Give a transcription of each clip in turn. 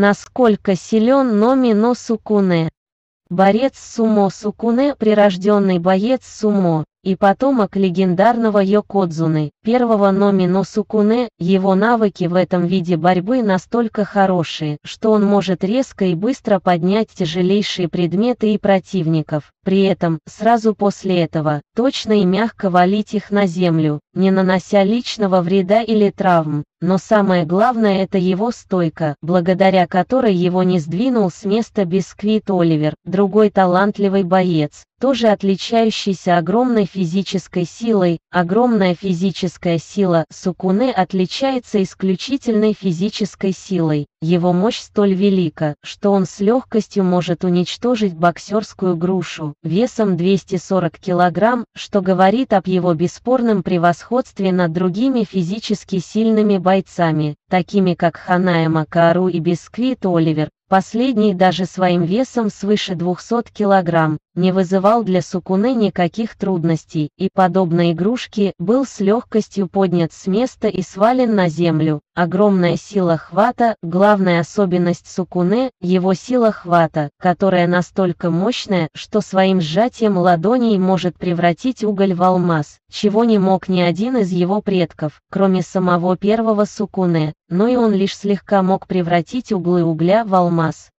Насколько силен Номи но Сукуне? Борец сумо Сукуне, прирожденный боец сумо, и потомок легендарного Йокодзуны, первого Номино Сукуне, его навыки в этом виде борьбы настолько хорошие, что он может резко и быстро поднять тяжелейшие предметы и противников, при этом, сразу после этого, точно и мягко валить их на землю, не нанося личного вреда или травм. Но самое главное это его стойка, благодаря которой его не сдвинул с места Бисквит Оливер, другой талантливый боец, тоже отличающийся огромной физической силой. Огромная физическая сила Сукуне отличается исключительной физической силой. Его мощь столь велика, что он с легкостью может уничтожить боксерскую грушу весом 240 кг, что говорит об его бесспорном превосходстве над другими физически сильными бойцами, такими как Ханая Макару и Бисквит Оливер. Последний даже своим весом свыше 200 кг, не вызывал для Сукуне никаких трудностей, и, подобно игрушке, был с легкостью поднят с места и свален на землю. Огромная сила хвата, главная особенность Сукуне, его сила хвата, которая настолько мощная, что своим сжатием ладоней может превратить уголь в алмаз, чего не мог ни один из его предков, кроме самого первого Сукуне, но и он лишь слегка мог превратить углы угля в алмаз.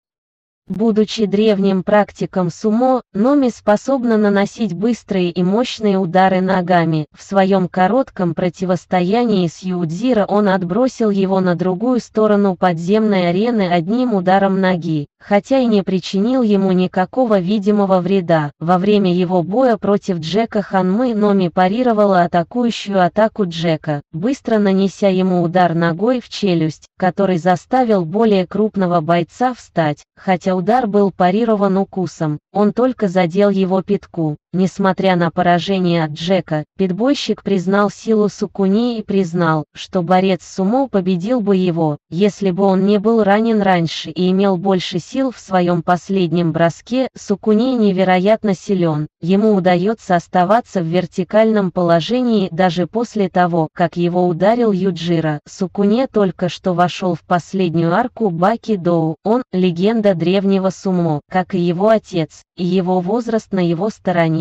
Будучи древним практиком сумо, Номи способна наносить быстрые и мощные удары ногами. В своем коротком противостоянии с Юдзира он отбросил его на другую сторону подземной арены одним ударом ноги, хотя и не причинил ему никакого видимого вреда. Во время его боя против Джека Ханмы Номи парировала атакующую атаку Джека, быстро нанеся ему удар ногой в челюсть, который заставил более крупного бойца встать, хотя удар был парирован укусом, он только задел его пятку. Несмотря на поражение от Джека, питбойщик признал силу Сукуни и признал, что борец сумо победил бы его, если бы он не был ранен раньше и имел больше сил в своем последнем броске. Сукуни невероятно силен, ему удается оставаться в вертикальном положении даже после того, как его ударил Юджира. Сукуне только что вошел в последнюю арку Баки Доу, он – легенда древнего сумо, как и его отец, и его возраст на его стороне